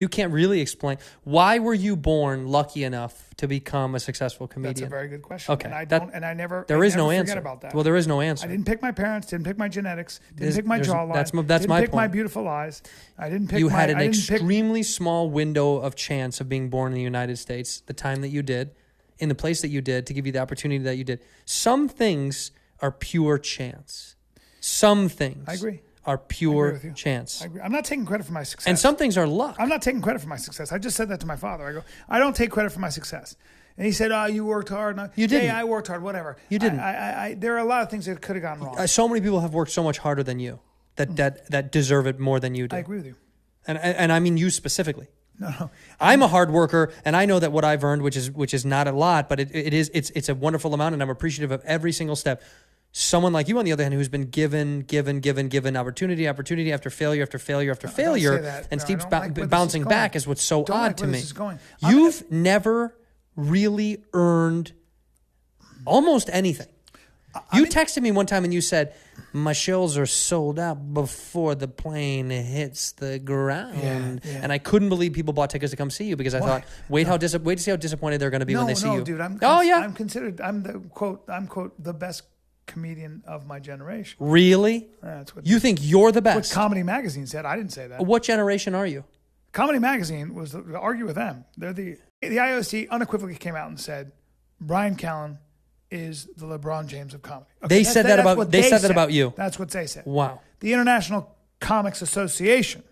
You can't really explain why were you born lucky enough to become a successful comedian? That's a very good question. Okay, and I that- don't, and I never. There I is no answer. About that. Well, there is no answer. I didn't pick my parents. Didn't pick my genetics. Didn't There's- pick my jawline. that's my- that's didn't my pick my beautiful eyes. I didn't pick. you my, had an didn't pick- extremely small window of chance of being born in the United States, the time that you did, in the place that you did, to give you the opportunity that you did. Some things are pure chance. Some things I agree. Are pure chance. I. I'm not taking credit for my success. And some things are luck. I'm not taking credit for my success. I just said that to my father. I go, I don't take credit for my success. And he said, "Oh, you worked hard." And I, You didn't. I worked hard. Whatever. You didn't. I, I, I, there are a lot of things that could have gone wrong. Uh, so many people have worked so much harder than you that that, that deserve it more than you do. I agree with you. And, and and I mean you specifically. No, no. I'm a hard worker, and I know that what I've earned, which is which is not a lot, but it, it is it's it's a wonderful amount, and I'm appreciative of every single step. Someone like you, on the other hand, who's been given, given, given, given opportunity, opportunity after failure, after failure, after don't failure, and No, I keeps don't like where this is bouncing back is what's so Don't odd like to me. this is going. I'm You've never really earned almost anything. You texted me one time and you said, "My shows are sold out before the plane hits the ground," Yeah, yeah. and I couldn't believe people bought tickets to come see you because I Why? thought, "Wait, how dis- wait to see how disappointed they're going to be no, when they see no, you." dude. I'm. oh yeah, I'm considered. I'm the quote. I'm quote the best comedian of my generation. really? That's what. You think you're the best. what best? Comedy Magazine said. I didn't say that. what generation are you? Comedy Magazine was argue with them. They're the the IOC unequivocally came out and said Bryan Callen is the LeBron James of comedy. Okay, They that's- said that that's about- what they said that about you. That's what they said. Wow. The International Comics Association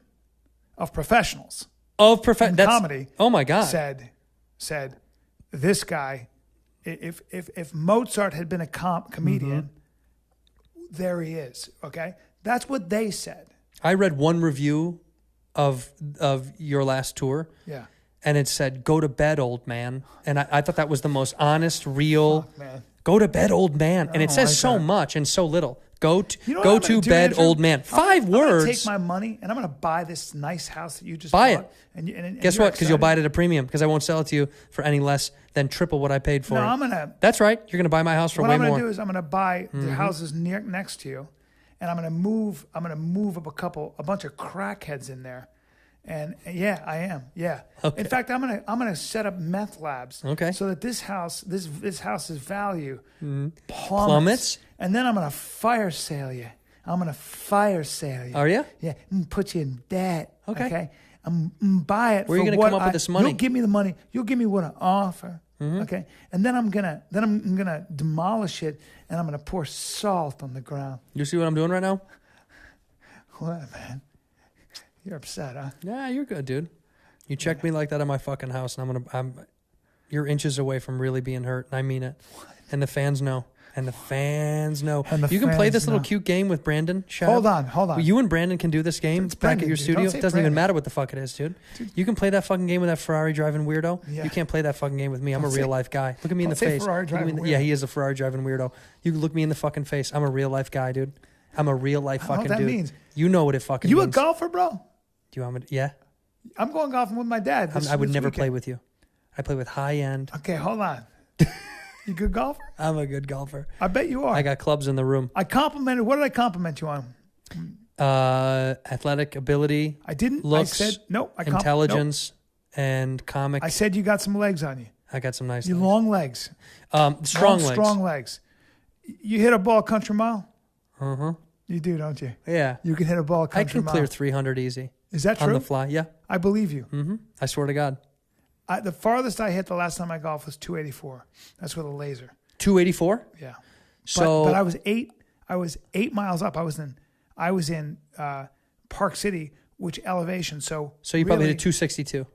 of Professionals Of that's, comedy Oh my god. said said this guy if if if Mozart had been a com- comedian Mm-hmm. there he is okay that's what they said I read one review of of your last tour. yeah and it said "Go to bed, old man," and I, I thought that was the most honest, real. Go to bed, old man, and it says like so that. much and so little. Go to You know go to bed, old man. I'm gonna- 5 I'm words. take my money and I'm going to buy this nice house that you just Buy bought, it. And, and, and Guess what? Because you'll buy it at a premium. Because I won't sell it to you for any less than triple what I paid for No, it. I'm gonna. That's right. You're gonna buy my house for more. What way I'm gonna more. Mm-hmm. do is I'm gonna buy the houses near next to you, and I'm gonna move. I'm gonna move up a couple, a bunch of crackheads in there, and yeah, I am. Yeah. Okay. In fact, I'm gonna I'm gonna set up meth labs. Okay. So that this house this this house's value mm. plummets, Plummets? and then I'm gonna fire sale you. I'm gonna fire sale you. Are you? Yeah, I'm put you in debt. Okay. Okay. I'm, I'm buy it. Where are you for gonna what come up with I- this money? Mm-hmm. You'll give me the money. You'll give me what I offer. Okay. And then I'm gonna then I'm, I'm gonna demolish it and I'm gonna pour salt on the ground. You see what I'm doing right now? What man? You're upset, huh? Yeah, you're good, dude. You checked me like that at my fucking house, and I'm gonna. I'm. You're inches away from really being hurt, and I mean it. And the fans know. And the fans know. And the you can play fans this little know. cute game with Brendan. Shut Hold on, hold on. You and Brendan can do this game It's back Brendan, at your dude. studio. Don't It say doesn't even Brendan. matter what the fuck it is, dude. You can play that fucking game with that Ferrari driving weirdo. Yeah. You can't play that fucking game with me. I'm Don't a say- real life guy. Look at me in don't the say face. Ferrari Look at me in driving the- yeah, weirdo. he is a Ferrari driving weirdo. You can look me in the fucking face. I'm a real life guy, dude. I'm a real life I don't know fucking what that dude. means. You know what it fucking You a means. golfer, bro? Do you want me to? Yeah. I'm going golfing with my dad. This, I would never weekend. play with you. I play with high end. Okay, hold on. you good golfer? I'm a good golfer. I bet you are. I got clubs in the room. I complimented. What did I compliment you on? Uh, athletic ability, I didn't. Looks, I said no. I comp- nope. intelligence, and comic. I I, said you got some legs on you. I got some nice. You legs. long legs. um, strong long, legs. Strong legs. You hit a ball country mile. Uh huh. You do, don't you? Yeah. You can hit a ball I can mile. clear 300 easy Is that true? on the fly. Yeah. I believe you. hmm I swear to God. I, the farthest I hit the last time I golfed was 284. That's with a laser. 284. Yeah. But, So but I was eight. I was eight miles up. I was in. I was in uh, Park City, which elevation. So so you probably really, hit a 262.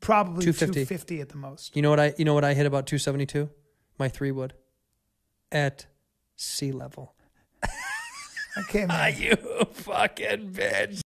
probably 250. 250 at the most. You know what I? You know what I hit about 272? My three wood at sea level. Okay, man. you fucking bitch.